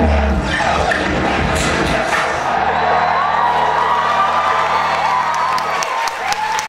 Yeah.